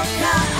Podcast.